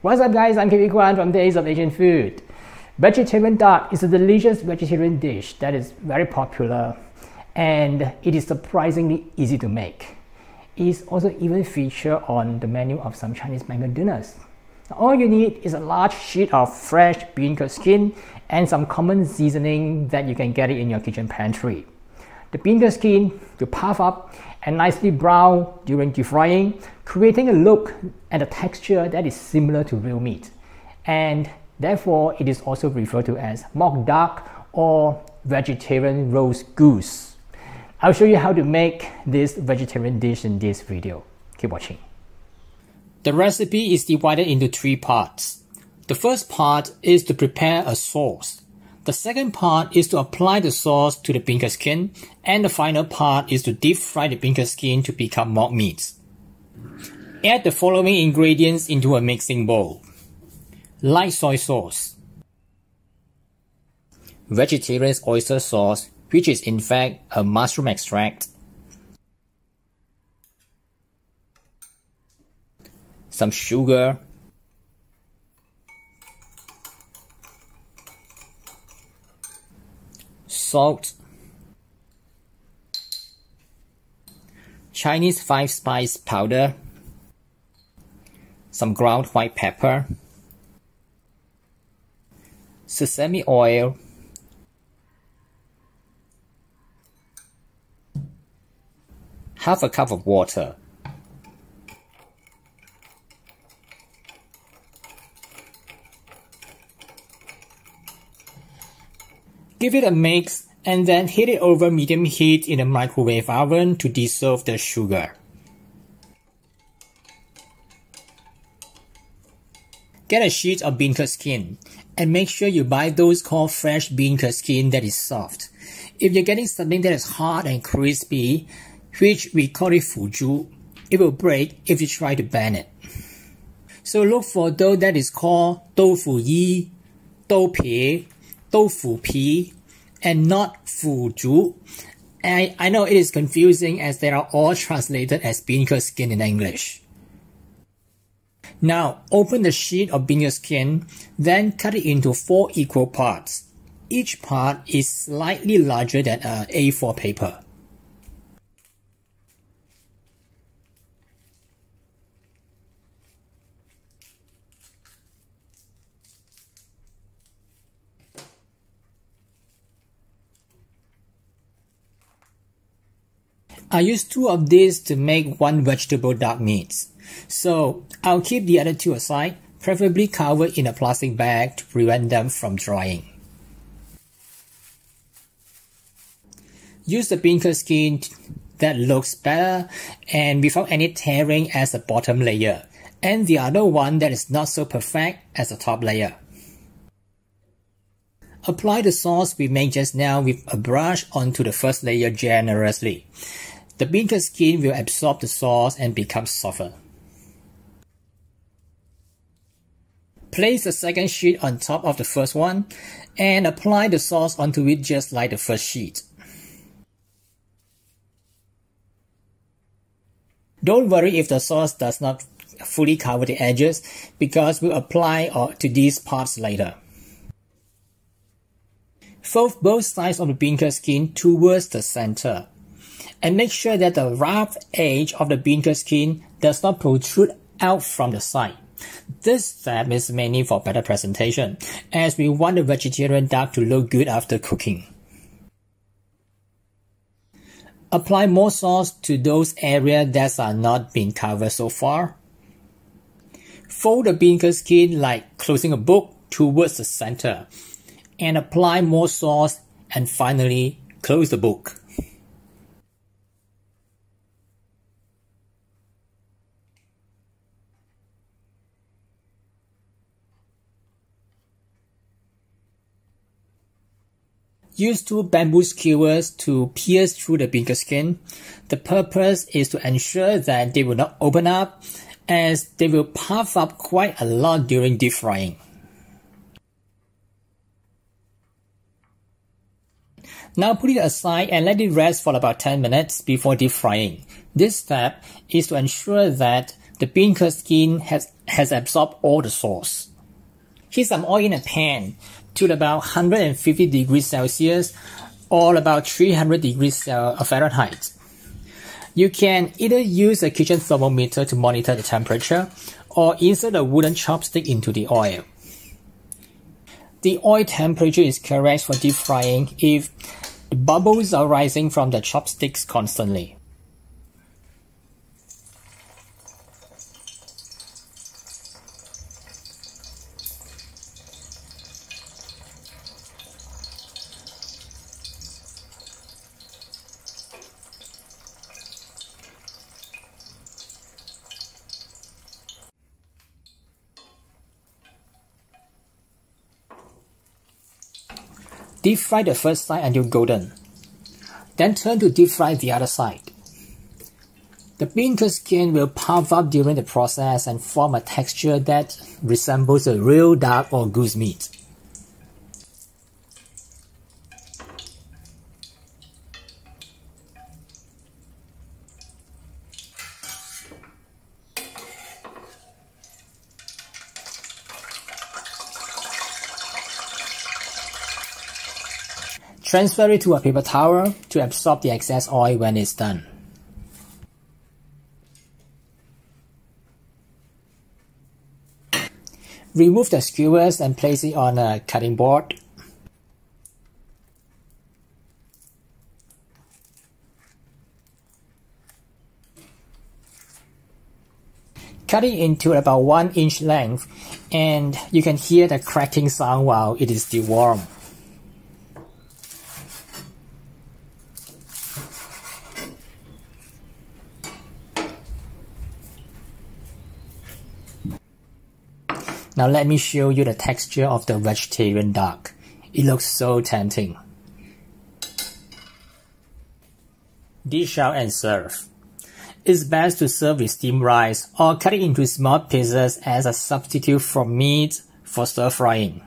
What's up guys, I'm Kevin Kwan from Taste of Asian Food. Vegetarian duck is a delicious vegetarian dish that is very popular and it is surprisingly easy to make. It is also even featured on the menu of some Chinese banquet dinners. All you need is a large sheet of fresh bean curd skin and some common seasoning that you can get it in your kitchen pantry. The bean curd skin will puff up and nicely brown during deep frying, creating a look and a texture that is similar to real meat. And therefore, it is also referred to as mock duck or vegetarian roast goose. I'll show you how to make this vegetarian dish in this video. Keep watching. The recipe is divided into three parts. The first part is to prepare a sauce. The second part is to apply the sauce to the bean skin, and the final part is to deep fry the bean skin to become mock meat. Add the following ingredients into a mixing bowl. Light soy sauce, vegetarian oyster sauce, which is in fact a mushroom extract, some sugar, salt, Chinese five spice powder, some ground white pepper, sesame oil, half a cup of water. Give it a mix and then heat it over medium heat in a microwave oven to dissolve the sugar. Get a sheet of bean curd skin and make sure you buy those called fresh bean curd skin that is soft. If you're getting something that is hard and crispy, which we call it fuzhu, it will break if you try to bend it. So look for dough that is called tofu yi, doupi, tofu pi, and not fuzhu. I, I know it is confusing as they are all translated as curd skin in English. Now open the sheet of curd skin, then cut it into four equal parts. Each part is slightly larger than a A4 paper. I use two of these to make one vegetable duck meat. So I'll keep the other two aside, preferably covered in a plastic bag to prevent them from drying. Use the curd skin that looks better and without any tearing as the bottom layer, and the other one that is not so perfect as the top layer. Apply the sauce we made just now with a brush onto the first layer generously. The bean skin will absorb the sauce and become softer. Place the second sheet on top of the first one and apply the sauce onto it just like the first sheet. Don't worry if the sauce does not fully cover the edges because we'll apply to these parts later. Fold both sides of the bean skin towards the center and make sure that the rough edge of the curd skin does not protrude out from the side. This step is mainly for better presentation, as we want the vegetarian duck to look good after cooking. Apply more sauce to those areas that are not being covered so far. Fold the bean curd skin like closing a book towards the center, and apply more sauce and finally close the book. Use two bamboo skewers to pierce through the bean curd skin. The purpose is to ensure that they will not open up as they will puff up quite a lot during deep frying. Now put it aside and let it rest for about 10 minutes before deep frying. This step is to ensure that the bean curd skin has, has absorbed all the sauce. Heat some oil in a pan to about 150 degrees Celsius or about 300 degrees uh, Fahrenheit. You can either use a kitchen thermometer to monitor the temperature or insert a wooden chopstick into the oil. The oil temperature is correct for deep frying if the bubbles are rising from the chopsticks constantly. Deep fry the first side until golden. Then turn to deep fry the other side. The bean curd skin will puff up during the process and form a texture that resembles a real duck or goose meat. Transfer it to a paper towel to absorb the excess oil when it's done. Remove the skewers and place it on a cutting board. Cut it into about 1 inch length and you can hear the cracking sound while it is still warm. Now let me show you the texture of the vegetarian duck. It looks so tempting. Dish out and serve. It's best to serve with steamed rice or cut it into small pieces as a substitute for meat for stir frying.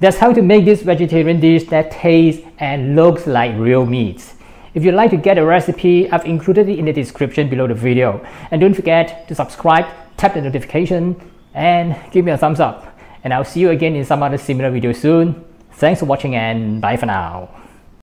That's how to make this vegetarian dish that tastes and looks like real meat. If you'd like to get a recipe, I've included it in the description below the video. And don't forget to subscribe tap the notification and give me a thumbs up. And I'll see you again in some other similar video soon. Thanks for watching and bye for now.